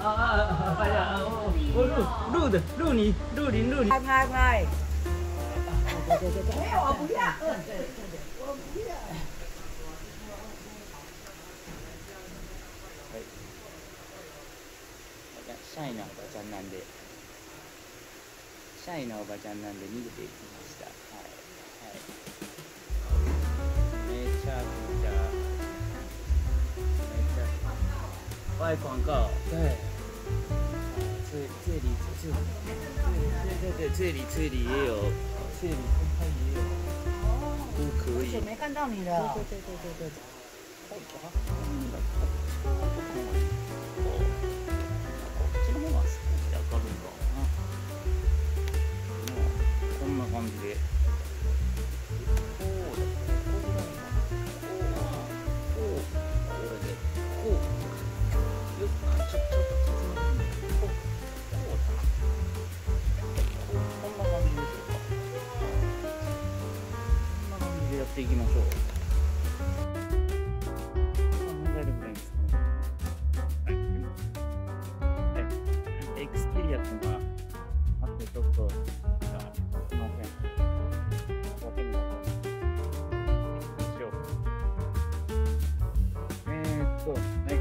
撸ー撸你撸你ルー。拍拍拍。没有，我不要。我不要。哎。我讲，シャイなおばちゃんなんで。シャイなおばちゃんなんで逃げてい。きました。はい。はい。めちゃくちゃ。めちゃくちゃ。バイコンかー。对。对对对，这里这里也有，这里这里也有，都可以。没看到你了。对对对对对，Cool. Thanks.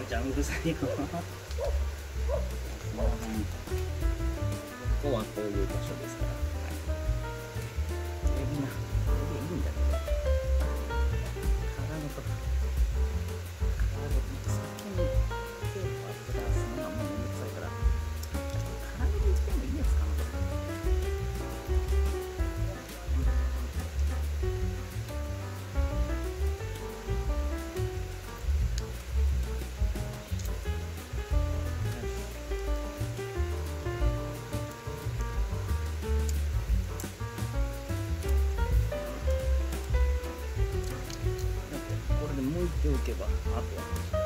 ちゃんうるさいよ、ここはこういう場所ですから。けばあとは。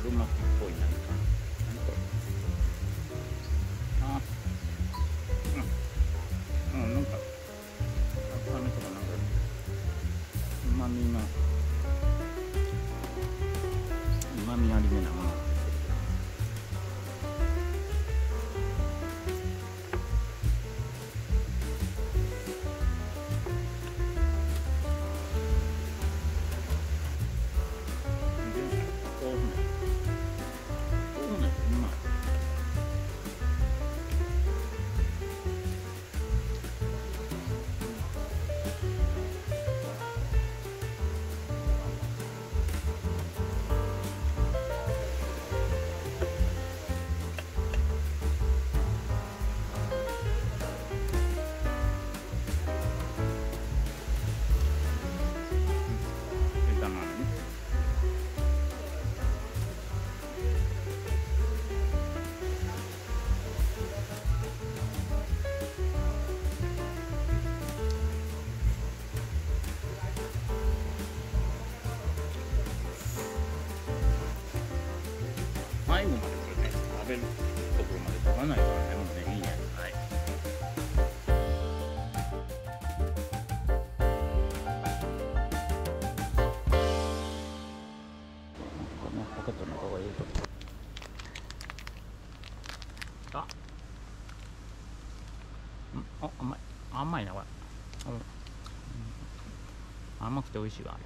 春巻きっぽいかあうんうんなんか赤身とかなんかまみのありめなものですか？ん。あ甘い。甘いなこれ、うん、甘くて美味しいわあれ。